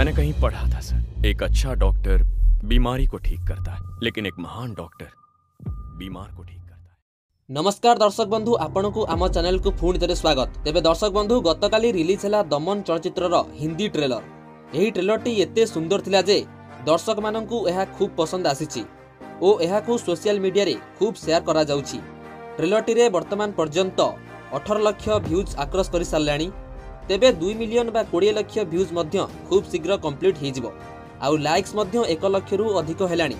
मैंने कहीं पढ़ा था सर एक अच्छा डॉक्टर बीमारी को ठीक करता है लेकिन एक महान डॉक्टर बीमार को ठीक करता है नमस्कार दर्शक बंधु आपन को आम चैनल को पुणी थे स्वागत तेज दर्शक बंधु गत काली रिलीज है दमन चलचित्र हिंदी ट्रेलर यह ट्रेलर टी एत सुंदर था जे दर्शक मान खूब पसंद आसी सोशियाल मीडिया खूब सेयार कर ट्रेलर टी बर्तमान पर्यटन अठर लक्ष भ्यूज आक्रस कर सारे ତେବେ ଦୁଇ ମିଲିୟନ ବା କୋଡ଼ିଏ ଲକ୍ଷ ଭ୍ୟୁଜ୍ ମଧ୍ୟ ଖୁବ୍ ଶୀଘ୍ର କମ୍ପ୍ଲିଟ୍ ହୋଇଯିବ ଆଉ ଲାଇକ୍ସ ମଧ୍ୟ ଏକ ଲକ୍ଷରୁ ଅଧିକ ହେଲାଣି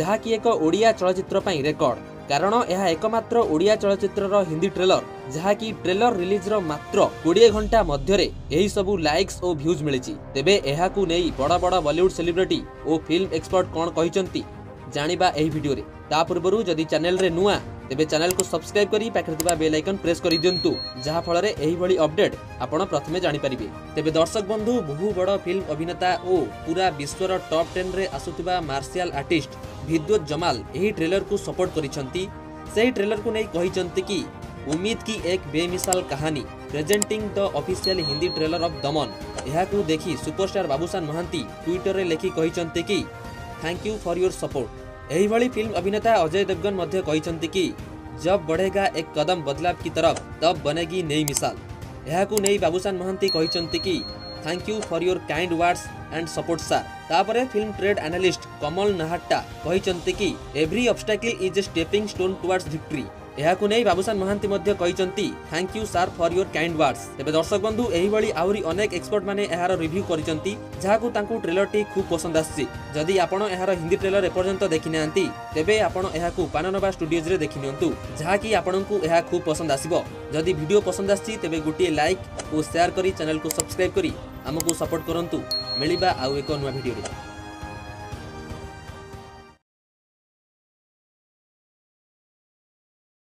ଯାହାକି ଏକ ଓଡ଼ିଆ ଚଳଚ୍ଚିତ୍ର ପାଇଁ ରେକର୍ଡ କାରଣ ଏହା ଏକମାତ୍ର ଓଡ଼ିଆ ଚଳଚ୍ଚିତ୍ରର ହିନ୍ଦୀ ଟ୍ରେଲର ଯାହାକି ଟ୍ରେଲର ରିଲିଜର ମାତ୍ର କୋଡ଼ିଏ ଘଣ୍ଟା ମଧ୍ୟରେ ଏହିସବୁ ଲାଇକ୍ସ ଓ ଭ୍ୟୁଜ୍ ମିଳିଛି ତେବେ ଏହାକୁ ନେଇ ବଡ଼ ବଡ଼ ବଲିଉଡ୍ ସେଲିବ୍ରିଟି ଓ ଫିଲ୍ମ ଏକ୍ସପର୍ଟ କ'ଣ କହିଛନ୍ତି ଜାଣିବା ଏହି ଭିଡ଼ିଓରେ ତା ପୂର୍ବରୁ ଯଦି ଚ୍ୟାନେଲରେ ନୂଆ तेज चेल को सब्सक्राइब कर बेल आइकन प्रेस कर दिंतु जहाँफल अपडेट आपत प्रथम जापारे तेज दर्शक बंधु बहु बड़ फिल्म अभिनेता और पूरा विश्वर टप टेन आसुवा मार्शल आर्टिस्ट भिद्वत जमाल यही ट्रेलर को सपोर्ट कर ट्रेलर को नहीं कही कि उम्मीद की एक बेमिसाल कहानी presenting the official Hindi trailer of Daman यह देखी सुपरस्टार बाबूसान महांती ट्विटर में लिखि कि thank you for your support यही फिल्म अभिनेता अजय देवगन कि जब बढ़ेगा एक कदम बदलाव की तरफ तब बनेगी नई मिसाल यह बाबूसान महांती कि thank you for your kind words and support sir तापर film trade analyst Komal Nahta कहते कि every obstacle is a stepping stone towards victory ଏହାକୁ ନେଇ ବାବୁସାନ ମହାନ୍ତି ମଧ୍ୟ କହିଛନ୍ତି thank you sir for your kind words ତେବେ ଦର୍ଶକ ବନ୍ଧୁ ଏହିଭଳି ଆହୁରି ଅନେକ ଏକ୍ସପର୍ଟମାନେ ଏହାର ରିଭ୍ୟୁ କରିଛନ୍ତି ଯାହାକୁ ତାଙ୍କୁ ଟ୍ରେଲରଟି ଖୁବ୍ ପସନ୍ଦ ଆସିଛି ଯଦି ଆପଣ ଏହାର ହିନ୍ଦୀ ଟ୍ରେଲର ଏପର୍ଯ୍ୟନ୍ତ ଦେଖିନାହାନ୍ତି ତେବେ ଆପଣ ଏହାକୁ ପାନନବା ଷ୍ଟୁଡିଓଜରେ ଦେଖିନିଅନ୍ତୁ ଯାହାକି ଆପଣଙ୍କୁ ଏହା ଖୁବ୍ ପସନ୍ଦ ଆସିବ ଯଦି ଭିଡ଼ିଓ ପସନ୍ଦ ଆସିଛି ତେବେ ଗୋଟିଏ ଲାଇକ୍ ଓ ସେୟାର କରି ଚ୍ୟାନେଲକୁ ସବସ୍କ୍ରାଇବ୍ କରି ଆମକୁ ସପୋର୍ଟ କରନ୍ତୁ ମିଳିବା ଆଉ ଏକ ନୂଆ ଭିଡ଼ିଓରେ